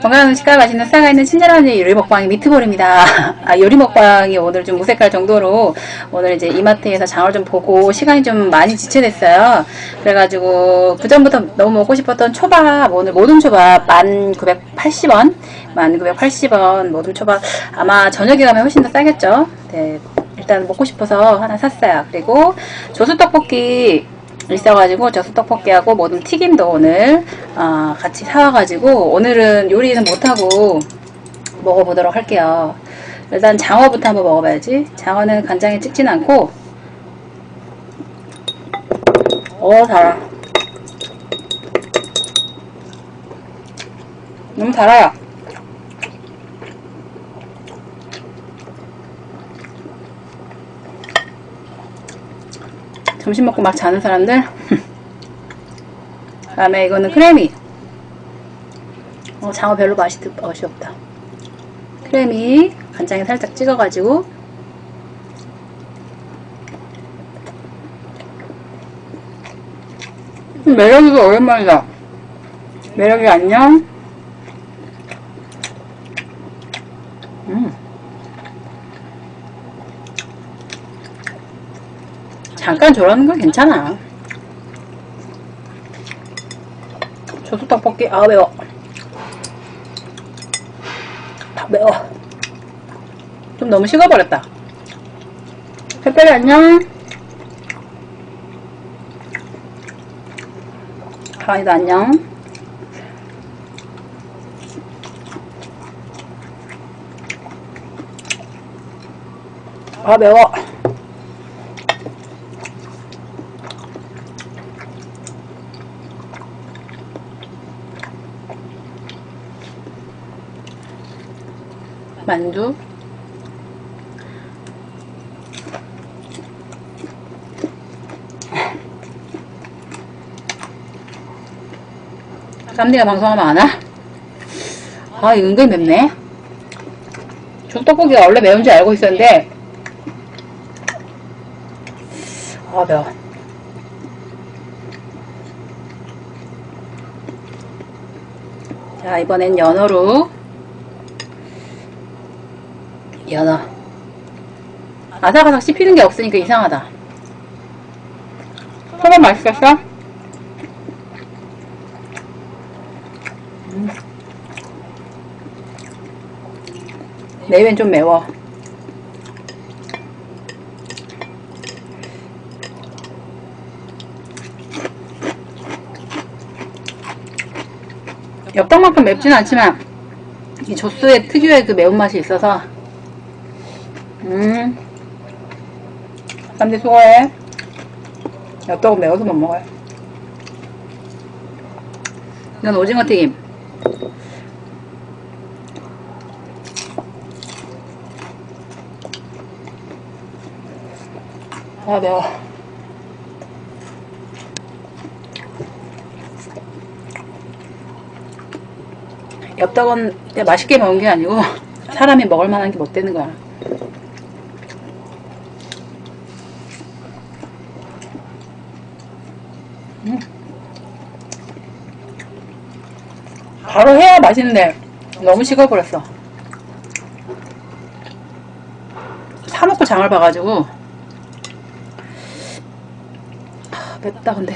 건강한 음식과 맛있는 수다가 있는 친절한 요리 먹방이 미트볼입니다. 아, 요리 먹방이 오늘 좀 무색할 정도로 오늘 이제 이마트에서 장을 좀 보고 시간이 좀 많이 지체됐어요. 그래가지고 그전부터 너무 먹고 싶었던 초밥, 오늘 모둠 초밥 1980원, 1980원 모둠 초밥 아마 저녁에 가면 훨씬 더 싸겠죠. 네, 일단 먹고 싶어서 하나 샀어요. 그리고 조수 떡볶이 있어가지고 저 수 떡볶이하고 모든 튀김도 오늘 어, 같이 사와가지고 오늘은 요리는 못하고 먹어보도록 할게요. 일단 장어부터 한번 먹어봐야지. 장어는 간장에 찍진 않고 어 달아. 너무 달아요. 점심 먹고 막 자는 사람들? 그 다음에 이거는 크래미. 어, 장어 별로 맛이, 맛이 없다. 크래미 간장에 살짝 찍어가지고. 음, 매력이가 오랜만이다. 매력이 안녕 잠깐 졸라는 건 괜찮아. 조수 떡볶이 아 매워. 다 매워. 좀 너무 식어버렸다. 페페리 안녕. 가은이도 안녕. 아 매워. 만두. 쌈디가 방송하면 안 와? 아 이거 은근히 맵네. 죽떡볶이가 원래 매운지 알고 있었는데. 아 매워. 자 이번엔 연어로 연어 아삭아삭 씹히는 게 없으니까 이상하다 소금 맛있었어? 음. 내 입엔 좀 매워 엽떡만큼 맵진 않지만 이 조스의 특유의 그 매운맛이 있어서 음. 쌈디 수고해. 엽떡은 매워서 못 먹어요. 이건 오징어 튀김. 아, 매워. 엽떡은 맛있게 먹은 게 아니고 사람이 먹을 만한 게 못 되는 거야. 바로 해야 맛있는데 너무 식어버렸어. 사놓고 장을 봐가지고. 아, 맵다 근데.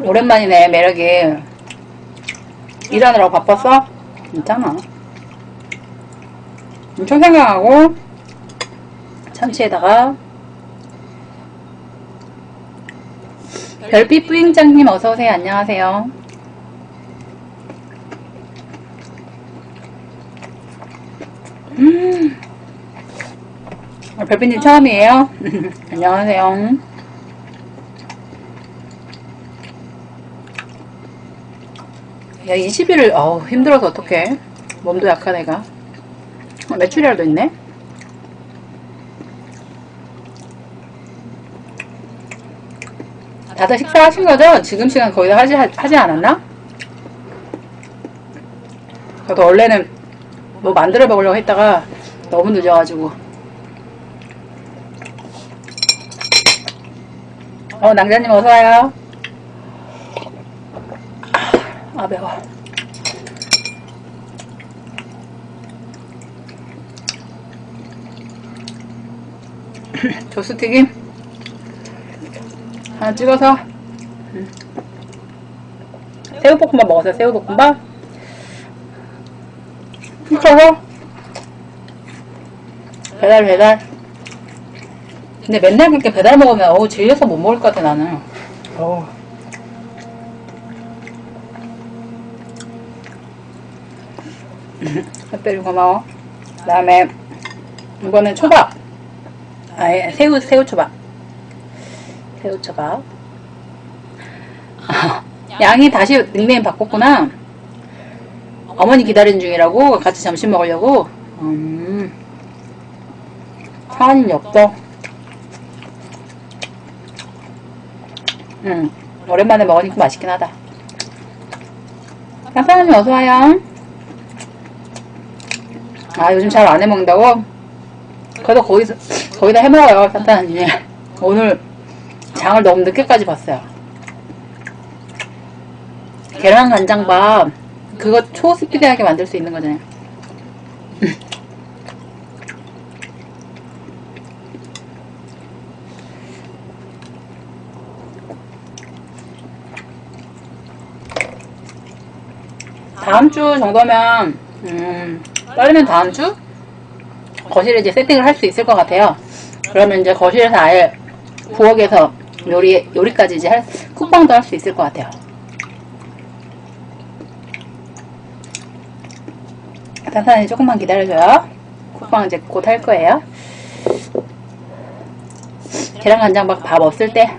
오랜만이네 매력이. 일하느라고 바빴어? 괜찮아. 엄 청 생각하고 참치에다가 별빛 뿌잉장님 어서오세요. 안녕하세요. 음. 아, 별빛님 처음이에요? 안녕하세요. 야 20일을 어우 힘들어서 어떡해. 몸도 약한 애가 어, 메추리알도 있네 다들 식사하신 거죠? 지금 시간 거의 다 하지, 하지 않았나? 저도 원래는 뭐 만들어 먹으려고 했다가 너무 늦어가지고. 어, 낭자님 어서와요. 아, 매워. 조스튀김 하나 찍어서. 음. 새우볶음밥 먹었어요 새우볶음밥? 시켜서. 배달 배달. 근데 맨날 그렇게 배달 먹으면 어우 질려서 못 먹을 것 같아 나는. 어우 햇볕이 고마워. 그 다음에 이거는 초밥 아예 새우 새우 초밥. 새우 초밥. 아, 양이 다시 닉네임 바꿨구나. 어머니 기다리는 중이라고 같이 점심 먹으려고. 음. 사장님 없어. 음 오랜만에 먹으니까 맛있긴 하다. 사장님 어서와요. 아 요즘 잘 안 해먹는다고? 그래도 거기서 거기다 해먹어요 산타나님이. 오늘 장을 너무 늦게까지 봤어요. 계란 간장밥 그거 초스피드하게 만들 수 있는 거잖아요. 다음 주 정도면 음, 빠르면 다음 주? 거실에 이제 세팅을 할 수 있을 것 같아요. 그러면 이제 거실에서 아예 부엌에서 요리 요리까지 이제 할, 쿡방도 할 수 있을 것 같아요. 탄산이 조금만 기다려줘요. 쿡방 이제 곧 할 거예요. 계란 간장밥 밥 없을 때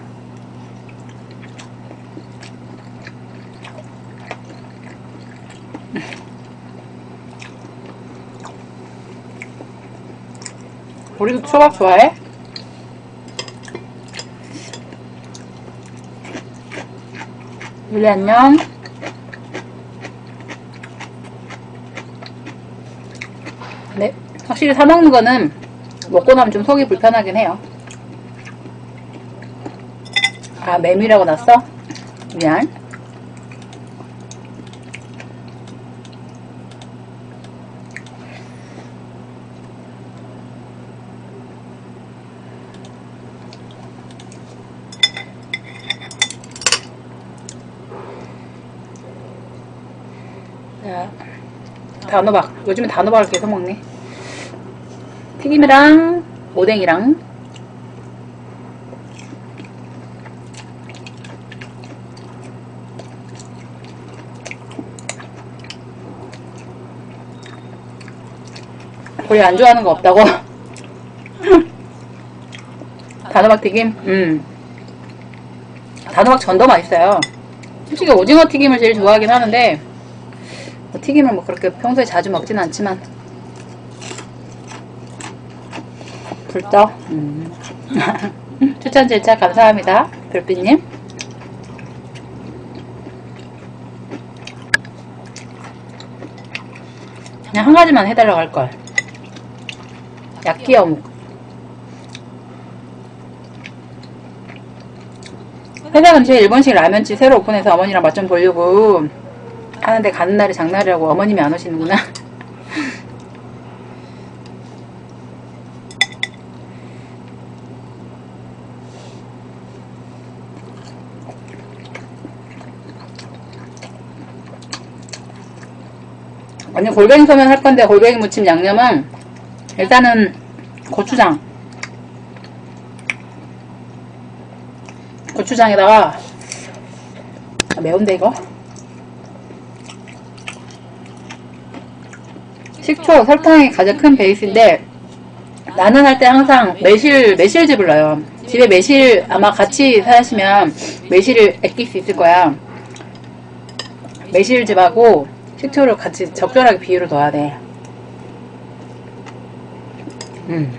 우리도 초밥 좋아해? 유리 안녕. 네, 확실히 사 먹는 거는 먹고 나면 좀 속이 불편하긴 해요. 아, 메밀이라고 났어? 미안. 자, 단호박. 요즘에 단호박을 계속 먹네. 튀김이랑 오뎅이랑 우리 안 좋아하는 거 없다고? 단호박 튀김? 음. 단호박 전도 맛있어요. 솔직히 오징어 튀김을 제일 좋아하긴 하는데 뭐 튀김을 뭐 그렇게 평소에 자주 먹진 않지만. 불떡? 음. 추천 절차 감사합니다. 별빛님. 그냥 한 가지만 해달라고 할걸. 야끼 어묵. 회사 근처에 일본식 라면집 새로 오픈해서 어머니랑 맛 좀 보려고 하는데 가는 날이 장날이라고 어머님이 안 오시는구나. 언니 골뱅이 소면 할 건데 골뱅이 무침 양념은 일단은 고추장 고추장에다가 아, 매운데 이거 식초, 설탕이 가장 큰 베이스인데 나는 할 때 항상 매실, 매실즙을 넣어요. 집에 매실 아마 같이 사시면 매실을 아낄 수 있을 거야. 매실즙하고 식초를 같이 적절하게 비율을 넣어야 돼. 음.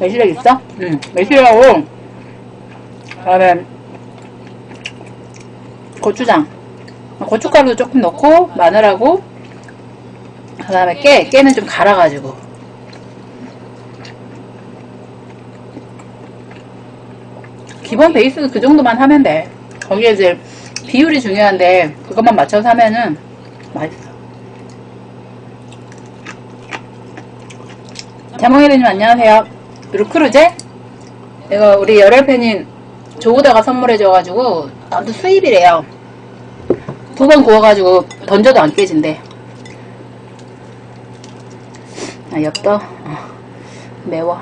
매실액 있어? 음. 매실하고 그다음에 고추장 고춧가루도 조금 넣고 마늘하고 그 다음에 깨, 깨는 좀 갈아가지고. 기본 베이스는 그 정도만 하면 돼. 거기에 이제 비율이 중요한데, 그것만 맞춰서 하면은 맛있어. 자몽이르님 안녕하세요. 루크루제? 이거 우리 열혈팬인 조우다가 선물해줘가지고, 아무튼 수입이래요. 두 번 구워가지고 던져도 안 깨진대. 아, 엽떡? 어, 매워.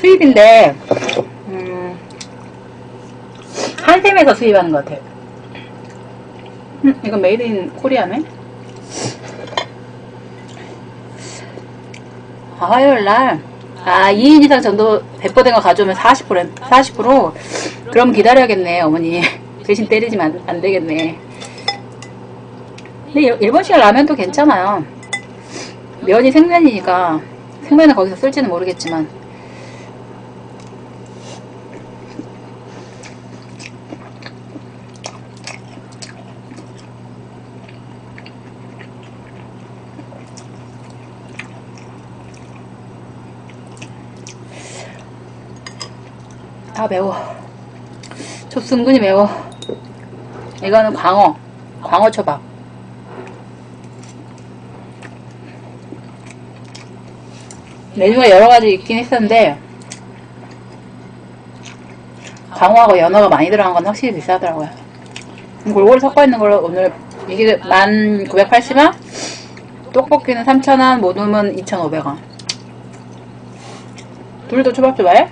수입인데, 음, 한샘에서 수입하는 것 같아요. 음, 이건 made in Korea네? 아, 화요일 날, 아, 2인 이상 전단 배포된 거 가져오면 40%, 40%? 그럼 기다려야겠네, 어머니. 대신 때리지면 안, 안 되겠네. 근데 일- 일본식 라면도 괜찮아요. 면이 생면이니까, 생면을 거기서 쓸지는 모르겠지만. 아, 매워. 좁승근이 매워. 이거는 광어. 광어 초밥. 메뉴가 여러 가지 있긴 했었는데, 광어하고 연어가 많이 들어간 건 확실히 비싸더라고요. 골고루 섞어 있는 걸로 오늘 이게 1,980원? 떡볶이는 3,000원, 모둠은 2,500원. 둘도 초밥 좋아해?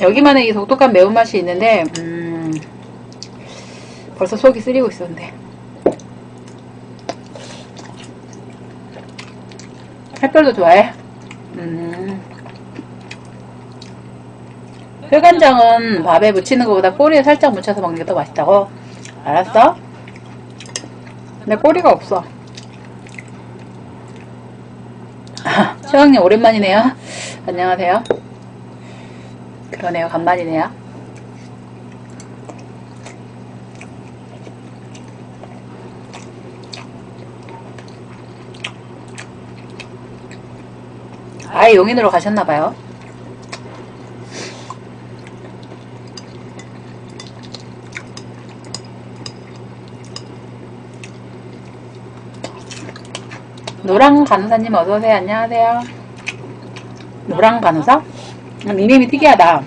여기만의 이 독특한 매운맛이 있는데 음, 벌써 속이 쓰리고 있었는데 햇별도 좋아해? 음. 회간장은 밥에 묻히는 것보다 꼬리에 살짝 묻혀서 먹는 게 더 맛있다고? 알았어? 근데 꼬리가 없어 시황님 오랜만이네요 안녕하세요 그러네요. 간만이네요. 아예 용인으로 가셨나봐요. 노랑 간호사님 어서오세요. 안녕하세요. 노랑 간호사? 음, 닉네임이 특이하다.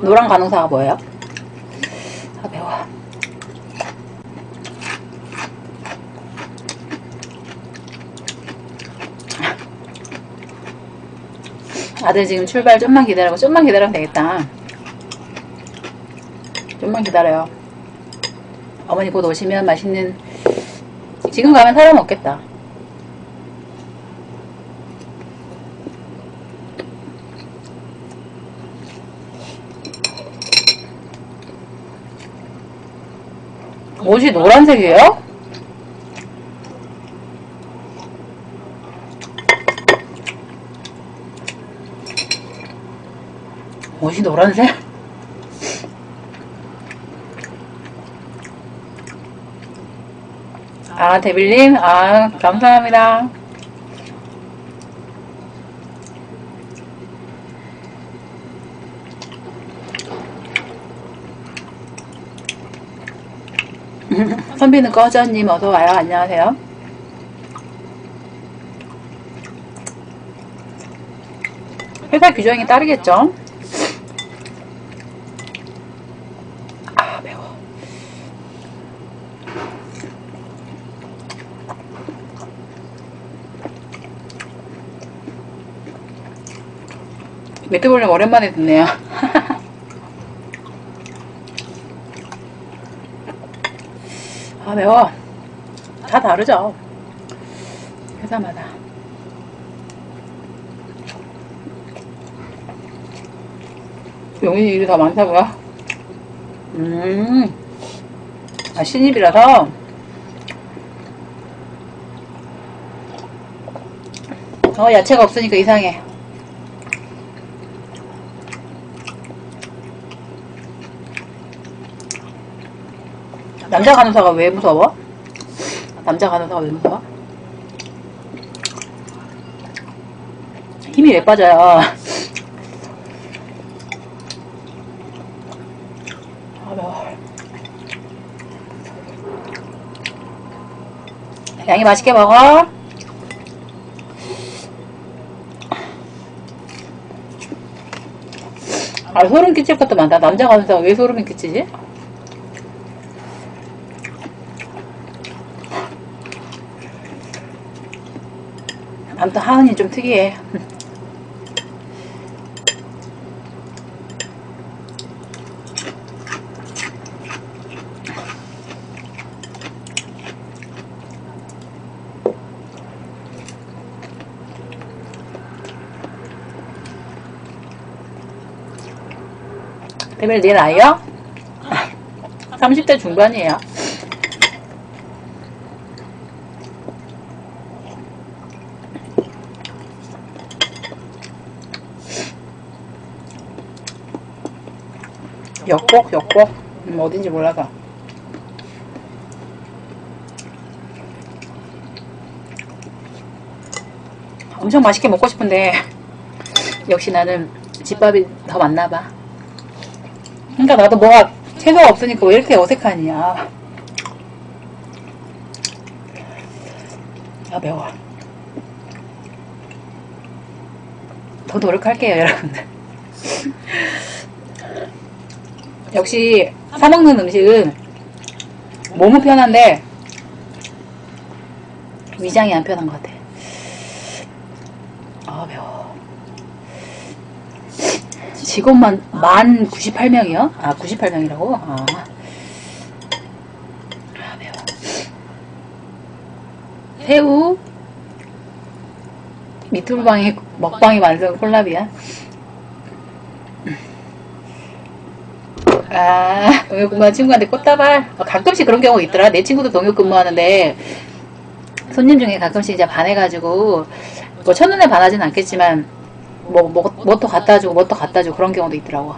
노랑 간호사가 뭐예요? 아, 매워. 아들 지금 출발 좀만 기다리고, 좀만 기다리면 되겠다. 좀만 기다려요. 어머니 곧 오시면 맛있는, 지금 가면 사람 없겠다. 옷이 노란색이에요? 옷이 노란색? 아, 데빌님, 아, 감사합니다. 선비는 꺼져님 어서 와요. 안녕하세요. 회사 규정에 따르겠죠? 아. 매트볼륨 오랜만에 듣네요. 아 매워 다 다르죠 회사마다 용인이 일이 더 많다고요? 음. 아, 신입이라서. 어, 야채가 없으니까 이상해. 남자 간호사가 왜 무서워? 남자 간호사가 왜 무서워? 힘이 왜 빠져요? 양이 맛있게 먹어. 아, 소름 끼칠 것도 많다. 남자 간호사가 왜 소름이 끼치지? 아무튼 하은이 좀 특이해. 대별 내 나이요? 30대 중반이에요. 역곡, 역곡. 음, 어딘지 몰라서. 엄청 맛있게 먹고 싶은데, 역시 나는 집밥이 더 맞나 봐. 그러니까 나도 뭐가 채소가 없으니까 왜 이렇게 어색하냐. 아, 매워. 더 노력할게요, 여러분들. 역시 사먹는 음식은 몸은 편한데 위장이 안 편한 것 같아. 아 매워. 직원만 만 98명이요? 아 98명이라고? 아. 아. 새우 미트볼방에 먹방이 완전 콜라비야. 아, 동료 근무하는 친구한테 꽃다발. 어, 가끔씩 그런 경우가 있더라. 내 친구도 동료 근무하는데, 손님 중에 가끔씩 이제 반해가지고, 뭐 첫눈에 반하진 않겠지만, 뭐, 뭐, 뭣도 갖다 주고, 뭣도 갖다 주고, 그런 경우도 있더라고.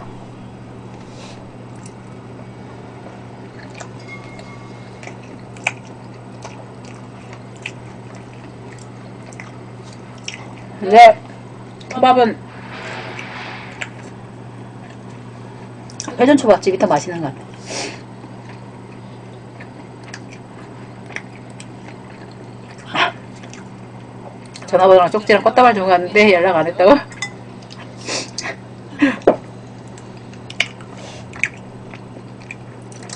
근데, 초밥은, 회전 초밥집이 더 맛있는 것 같아. 전화번호랑 쪽지랑 꽃다발 주고 갔는데 연락 안 했다고?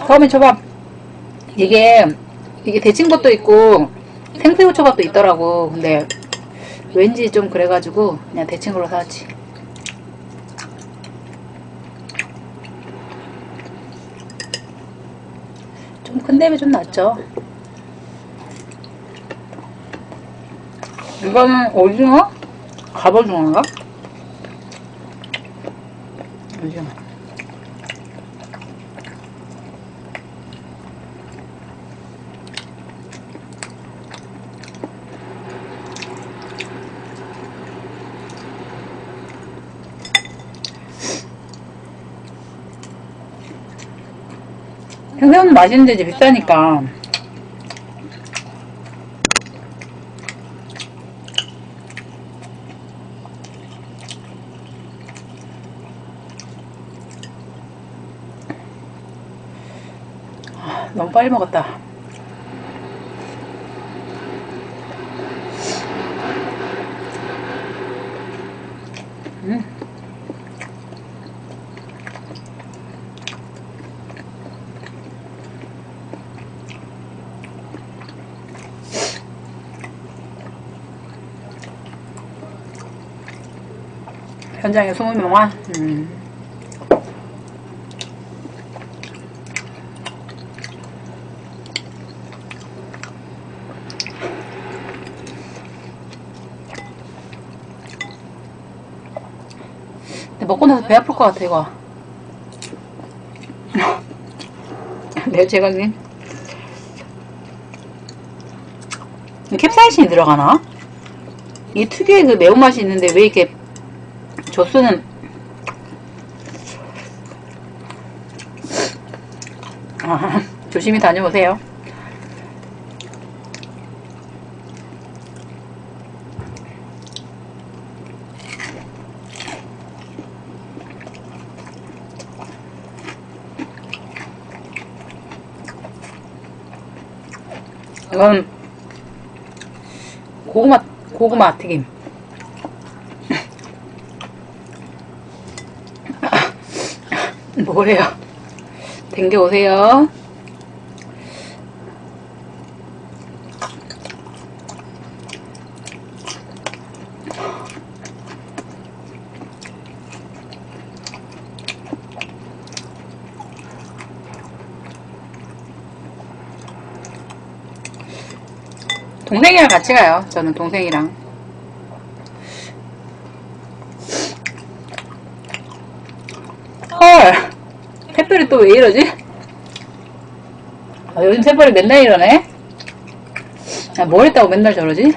처음에 초밥 이게 이게 데친 것도 있고 생새우 초밥도 있더라고. 근데 왠지 좀 그래가지고 그냥 데친 걸로 사왔지. 데면 좀 낫죠. 이거는 오징어? 갑오징어인가? 오징어. 생새우는 맛있는데 이제 비싸니까. 아, 너무 빨리 먹었다 음. 현장에 20명만? 음. 근데 먹고 나서 배 아플 것 같아, 이거. 네, 제가님. 캡사이신이 들어가나? 이 특유의 그 매운맛이 있는데 왜 이렇게 조스는 아, 조심히 다녀오세요. 이건 고구마 고구마 튀김. 뭐래요? 댕겨 오세요. 동생이랑 같이 가요. 저는 동생이랑. 샛별이 또 왜 이러지? 아, 요즘 샛별이 맨날 이러네? 아, 뭘 했다고 맨날 저러지?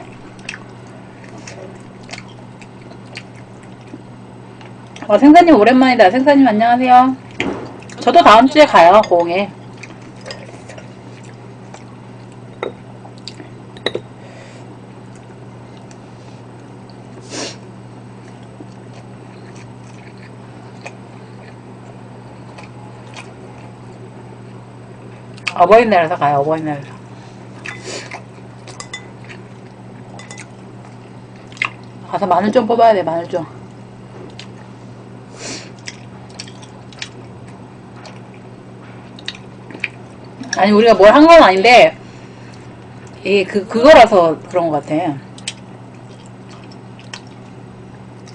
아, 생사님 오랜만이다. 생사님 안녕하세요. 저도 다음 주에 가요, 고흥에. 어버이날에서 가요, 어버이날에서. 가서 마늘 좀 뽑아야 돼, 마늘 좀. 아니, 우리가 뭘 한 건 아닌데, 이, 그, 그거라서 그런 것 같아.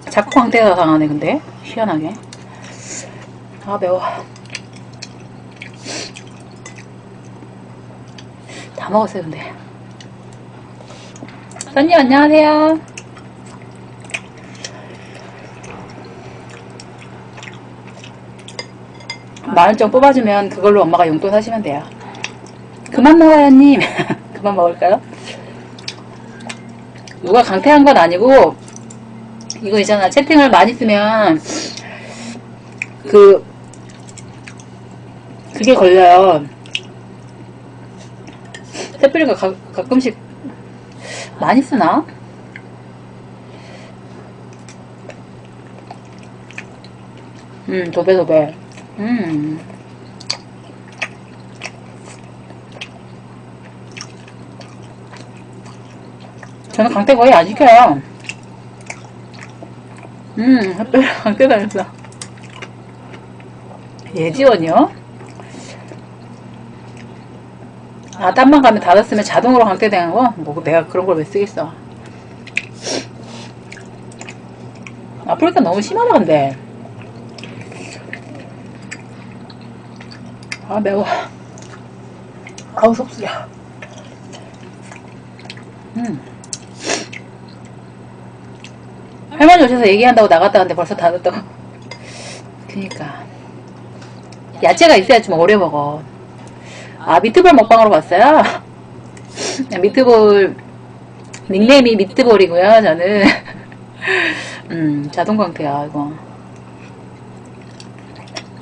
자꾸 광대가 당하네, 근데. 희한하게. 아, 매워. 다 먹었어요, 근데. 선님, 안녕하세요. 만원점 뽑아주면 그걸로 엄마가 용돈 하시면 돼요. 그만 먹어요, 님. 그만 먹을까요? 누가 강퇴한 건 아니고, 이거 있잖아. 채팅을 많이 쓰면, 그, 그게 걸려요. 새뿌리가 가, 가 끔씩 많이 쓰나? 음, 도배 도배. 음. 저는 강태 거의 안 시켜요. 음, 강태 다녔어. 예지원이요? 아, 땀만 가면 닫았으면 자동으로 강퇴되는 거? 뭐, 내가 그런 걸 왜 쓰겠어. 아프리카 너무 심하다, 근데. 아, 매워. 아우, 속쓰려. 음. 할머니 오셔서 얘기한다고 나갔다 왔는데 벌써 닫았다고. 그니까. 야채가 있어야 좀 오래 먹어. 아, 미트볼 먹방으로 봤어요? 미트볼, 닉네임이 미트볼이고요, 저는. 음, 자동 강태야, 이거.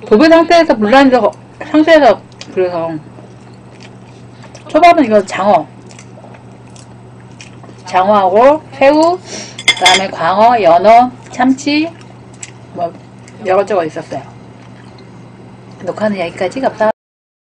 도배 상태에서 불란서 상태에서, 그래서. 초밥은 이거 장어. 장어하고, 새우, 그 다음에 광어, 연어, 참치, 뭐, 여것저것 있었어요. 녹화는 여기까지. 감사합니다.